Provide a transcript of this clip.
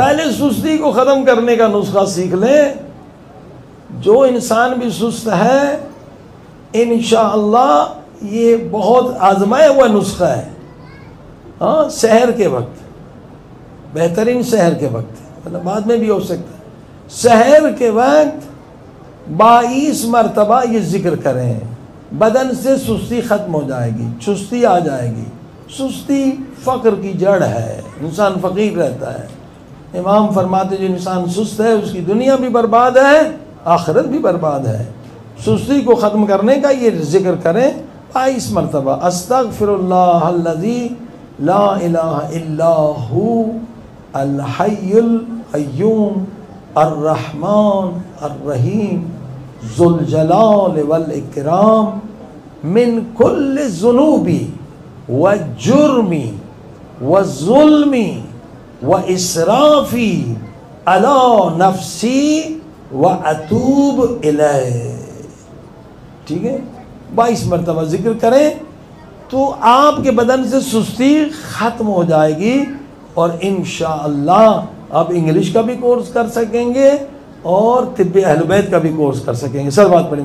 پہلے سستی کو ختم کرنے کا نسخہ سیکھ لیں۔ جو انسان بھی سست ہے، انشاءاللہ یہ بہت آزمایا ہوا نسخہ ہے۔ ہاں سحر کے وقت، بہترین سحر کے وقت مطلب بعد میں بھی ہو سکتا ہے۔ سحر کے وقت بائیس مرتبہ یہ ذکر کریں۔ بدن سے سستی ختم ہو جائے گی، چستی آ جائے گی۔ سستی فقر کی جڑ ہے، انسان فقیر رہتا ہے۔ امام فرماتے جو انسان سست ہے، اس کی دنیا بھی برباد ہے، آخرت بھی برباد ہے۔ سستی کو ختم کرنے کا یہ ذکر کریں، بائیس مرتبہ استغفر اللہ الذی لا الہ الا ہو، الحی القیوم، الرحمن الرحیم ذو الجلال والاکرام، من کل ذنوبی وجرمی وظلمی واسرافی علی نفسی واتوب الیہ ٹھیک ہے؟ بائیس مرتبہ ذکر کریں تو آپ کے بدن سے سستی ختم ہو جائے گی اور انشاءاللہ آپ انگلش کا بھی کورس کر سکیں گے اور طب اہل بیت کا بھی کورس کر سکیں گے۔ سر بات پڑی